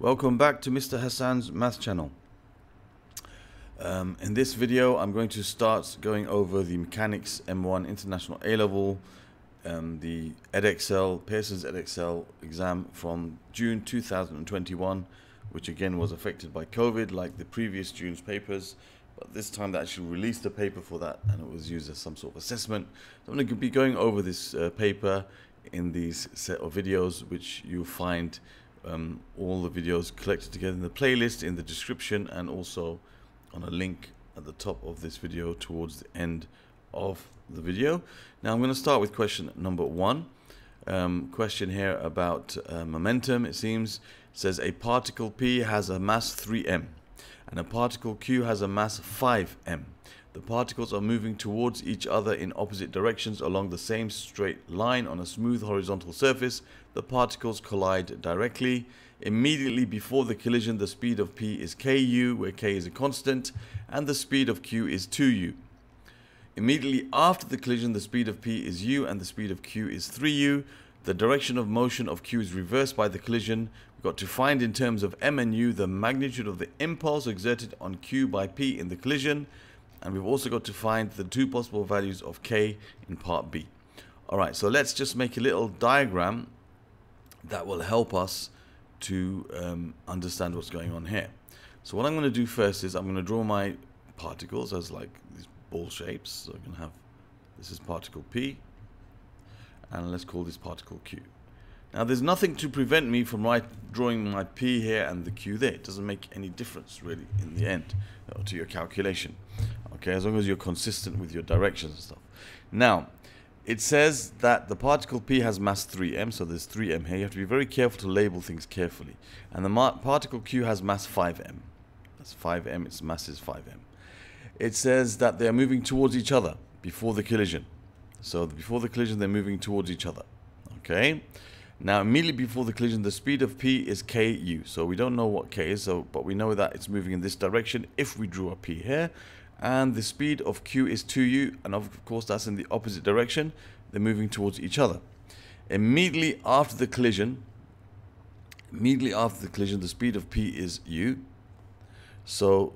Welcome back to Mr. Hassaan's Math channel. Um, in this video I'm going to start going over the Mechanics M1 International A-Level, um, the Edexcel, Pearson's Edexcel exam from June 2021 which again was affected by COVID like the previous June's papers but this time they actually released a paper for that and it was used as some sort of assessment. So I'm going to be going over this uh, paper in these set of videos which you'll find um, all the videos collected together in the playlist in the description and also on a link at the top of this video towards the end of the video. Now I'm going to start with question number one. Um, question here about uh, momentum it seems it says a particle P has a mass 3m and a particle Q has a mass 5m. The particles are moving towards each other in opposite directions along the same straight line on a smooth horizontal surface. The particles collide directly. Immediately before the collision, the speed of p is ku, where k is a constant, and the speed of q is 2u. Immediately after the collision, the speed of p is u and the speed of q is 3u. The direction of motion of q is reversed by the collision. We've got to find in terms of m and u the magnitude of the impulse exerted on q by p in the collision and we've also got to find the two possible values of k in part B. Alright, so let's just make a little diagram that will help us to um, understand what's going on here. So what I'm going to do first is I'm going to draw my particles as like these ball shapes. So I'm going to have, this is particle P, and let's call this particle Q. Now there's nothing to prevent me from right drawing my P here and the Q there. It doesn't make any difference really in the end to your calculation. Okay, as long as you're consistent with your directions and stuff. Now, it says that the particle P has mass 3m, so there's 3m here. You have to be very careful to label things carefully. And the particle Q has mass 5m. That's 5m, its mass is 5m. It says that they are moving towards each other before the collision. So before the collision, they're moving towards each other. Okay. Now, immediately before the collision, the speed of p is ku. So we don't know what k is, so but we know that it's moving in this direction if we drew a p here. And the speed of q is 2u, and of course that's in the opposite direction. They're moving towards each other. Immediately after the collision, immediately after the collision, the speed of p is u. So,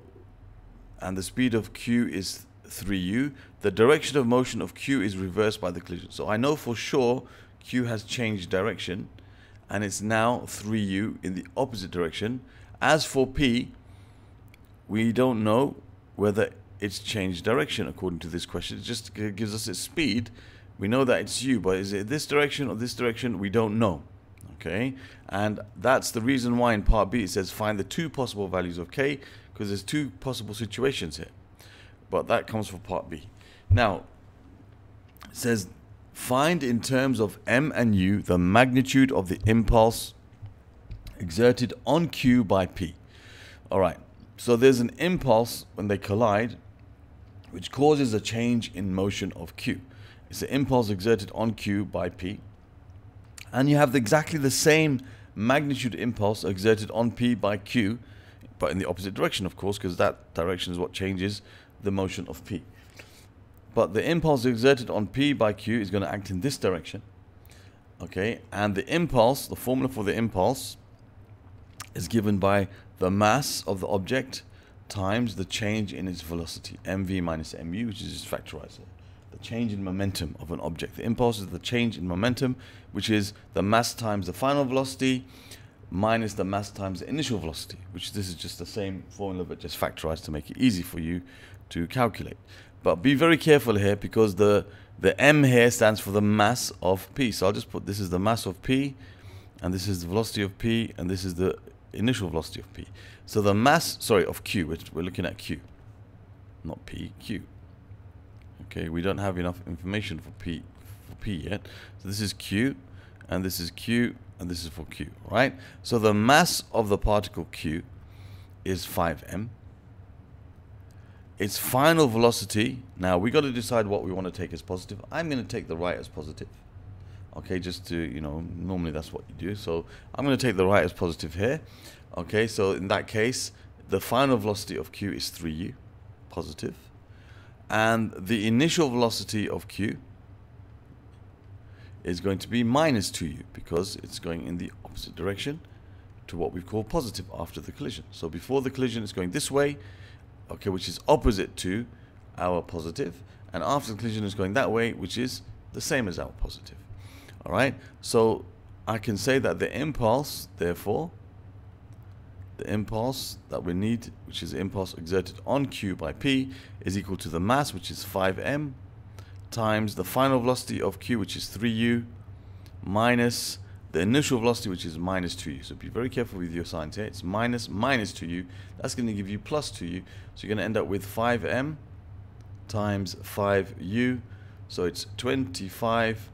and the speed of q is 3u. The direction of motion of q is reversed by the collision. So I know for sure Q has changed direction and it's now 3U in the opposite direction. As for P, we don't know whether it's changed direction according to this question. It just gives us its speed. We know that it's U, but is it this direction or this direction? We don't know. Okay, and that's the reason why in part B it says find the two possible values of K because there's two possible situations here. But that comes for part B. Now, it says Find in terms of m and u the magnitude of the impulse exerted on q by p. All right, so there's an impulse when they collide which causes a change in motion of q. It's the impulse exerted on q by p. And you have exactly the same magnitude impulse exerted on p by q, but in the opposite direction, of course, because that direction is what changes the motion of p. But the impulse exerted on P by Q is going to act in this direction. Okay, and the impulse, the formula for the impulse, is given by the mass of the object times the change in its velocity, mv minus mu, which is just factorized. The change in momentum of an object. The impulse is the change in momentum, which is the mass times the final velocity minus the mass times the initial velocity, which this is just the same formula but just factorized to make it easy for you to calculate. But be very careful here because the, the M here stands for the mass of P. So I'll just put this is the mass of P, and this is the velocity of P, and this is the initial velocity of P. So the mass, sorry, of Q, we're, we're looking at Q, not P, Q. Okay, we don't have enough information for P, for P yet. So this is Q, and this is Q, and this is for Q, right? So the mass of the particle Q is 5m its final velocity, now we got to decide what we want to take as positive. I'm going to take the right as positive. Okay, just to, you know, normally that's what you do. So I'm going to take the right as positive here. Okay, so in that case, the final velocity of q is 3u, positive. And the initial velocity of q is going to be minus 2u because it's going in the opposite direction. to what we call positive after the collision. So before the collision it's going this way, okay, which is opposite to our positive, and after the collision is going that way, which is the same as our positive. All right, so I can say that the impulse, therefore, the impulse that we need, which is the impulse exerted on Q by P, is equal to the mass, which is 5m, times the final velocity of Q, which is 3u, minus the initial velocity, which is minus 2u. So be very careful with your signs here. It's minus minus 2u. That's going to give you plus 2u. So you're going to end up with 5m times 5u. So it's 25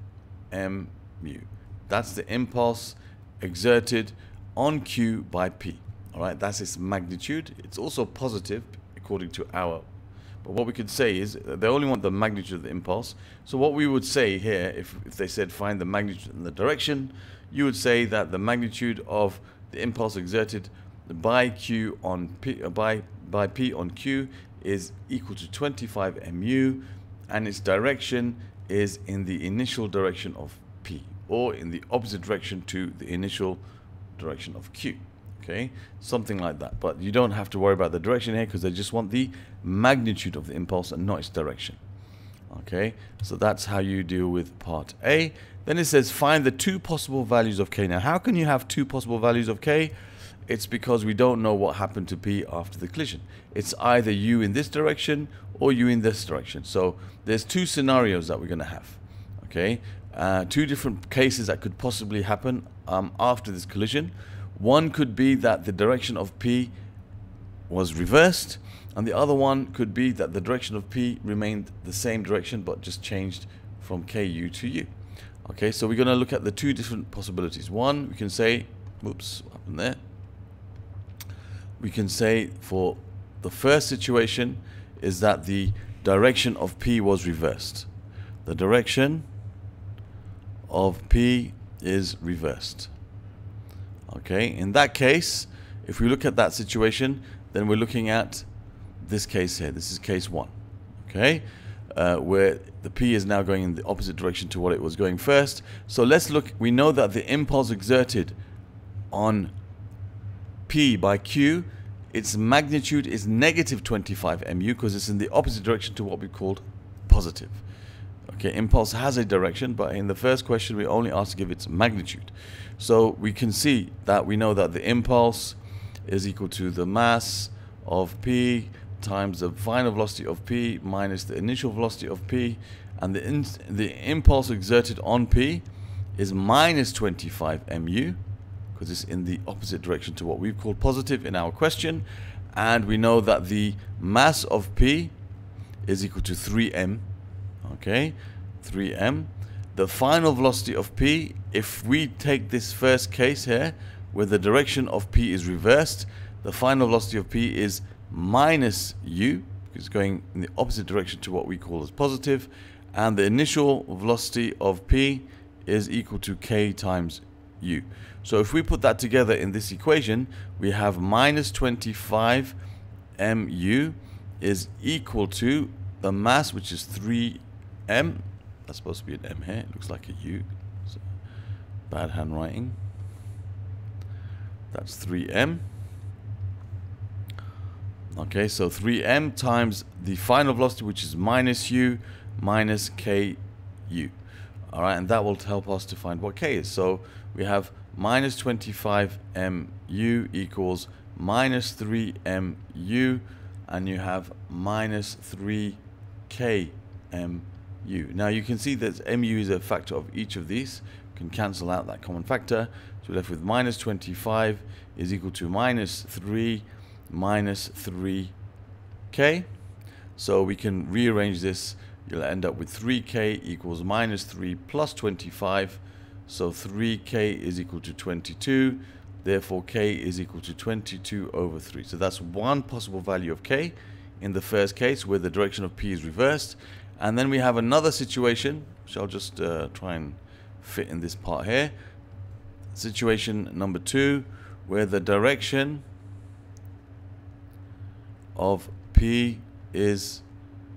m mu. That's the impulse exerted on Q by P. All right, that's its magnitude. It's also positive according to our. But what we could say is they only want the magnitude of the impulse. So what we would say here, if, if they said find the magnitude and the direction, you would say that the magnitude of the impulse exerted by Q on P uh, by by P on Q is equal to 25 mu, and its direction is in the initial direction of or in the opposite direction to the initial direction of Q. Okay, something like that. But you don't have to worry about the direction here because they just want the magnitude of the impulse and not its direction. Okay, so that's how you deal with part A. Then it says find the two possible values of K. Now, how can you have two possible values of K? It's because we don't know what happened to P after the collision. It's either U in this direction or U in this direction. So there's two scenarios that we're going to have. Okay, uh, two different cases that could possibly happen um, after this collision. One could be that the direction of P was reversed and the other one could be that the direction of P remained the same direction but just changed from KU to U. Okay, so we're going to look at the two different possibilities. One, we can say, whoops, what happened there? We can say for the first situation is that the direction of P was reversed. The direction of P is reversed. Okay, in that case, if we look at that situation, then we're looking at this case here. This is case one. Okay, uh, where the P is now going in the opposite direction to what it was going first. So let's look. We know that the impulse exerted on P by Q, its magnitude is negative 25 mu because it's in the opposite direction to what we called positive. Okay, impulse has a direction, but in the first question we only asked to give its magnitude. So we can see that we know that the impulse is equal to the mass of P times the final velocity of P minus the initial velocity of P and the, the impulse exerted on P is minus 25 mu because it's in the opposite direction to what we've called positive in our question and we know that the mass of P is equal to 3m okay 3m the final velocity of P if we take this first case here where the direction of P is reversed the final velocity of P is minus u, it's going in the opposite direction to what we call as positive, and the initial velocity of p is equal to k times u. So if we put that together in this equation, we have minus 25 mu is equal to the mass, which is 3m. That's supposed to be an m here. It looks like a u. So bad handwriting. That's 3m. Okay, so 3m times the final velocity, which is minus u minus ku. All right, and that will help us to find what k is. So we have minus 25 mu equals minus 3 mu, and you have minus 3 k mu. Now you can see that mu is a factor of each of these. Can cancel out that common factor. So we're left with minus 25 is equal to minus 3 minus 3k. So we can rearrange this. You'll end up with 3k equals minus 3 plus 25. So 3k is equal to 22. Therefore, k is equal to 22 over 3. So that's one possible value of k in the first case where the direction of p is reversed. And then we have another situation, which I'll just uh, try and fit in this part here. Situation number two, where the direction of P is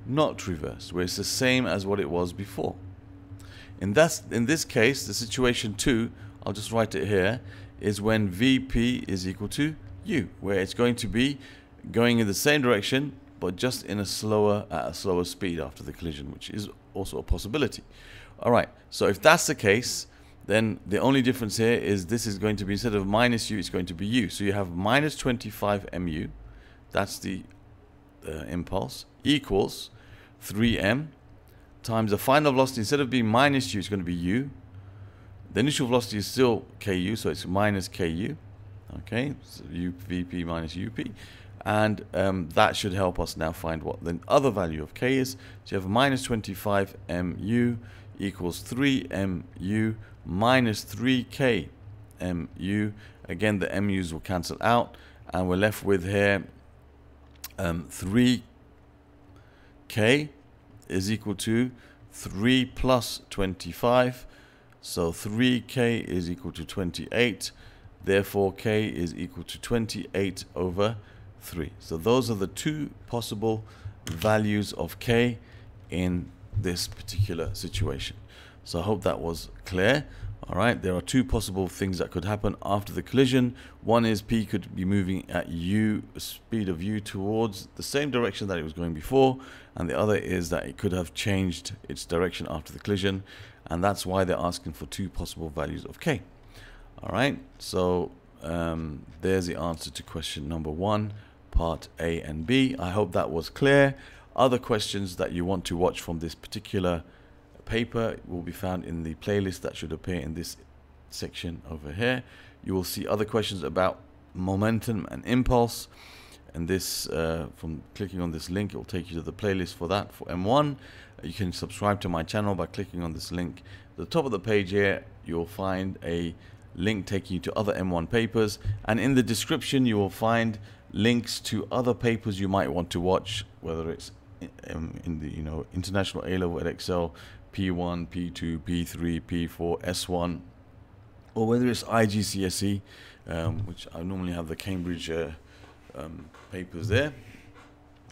not reversed, where it's the same as what it was before. In, that, in this case, the situation 2, I'll just write it here, is when VP is equal to U, where it's going to be going in the same direction, but just in a slower, at a slower speed after the collision, which is also a possibility. All right, so if that's the case, then the only difference here is this is going to be, instead of minus u, it's going to be u. So you have minus 25 mu, that's the uh, impulse, equals 3m times the final velocity, instead of being minus u, it's going to be u. The initial velocity is still ku, so it's minus ku. Okay, so u, vp minus up. And um, that should help us now find what the other value of k is. So you have minus 25 mu equals 3 mu minus 3k mu. Again, the mu's will cancel out, and we're left with here um, 3k is equal to 3 plus 25. So 3k is equal to 28. Therefore, k is equal to 28 over 3. So those are the two possible values of k in this particular situation. So I hope that was clear. All right, there are two possible things that could happen after the collision. One is P could be moving at u speed of u towards the same direction that it was going before, and the other is that it could have changed its direction after the collision, and that's why they're asking for two possible values of k. All right, so um, there's the answer to question number one, part A and B. I hope that was clear. Other questions that you want to watch from this particular paper will be found in the playlist that should appear in this section over here. You will see other questions about momentum and impulse. And this, uh, from clicking on this link, it will take you to the playlist for that for M1. You can subscribe to my channel by clicking on this link. At the top of the page here, you'll find a link taking you to other M1 papers. And in the description, you will find links to other papers you might want to watch, whether it's in, in the you know international A level Edexcel P1, P2, P3, P4, S1, or whether it's IGCSE, um, which I normally have the Cambridge uh, um, papers there.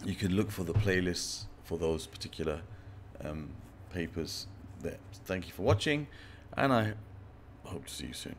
You can look for the playlists for those particular um, papers there. Thank you for watching, and I hope to see you soon.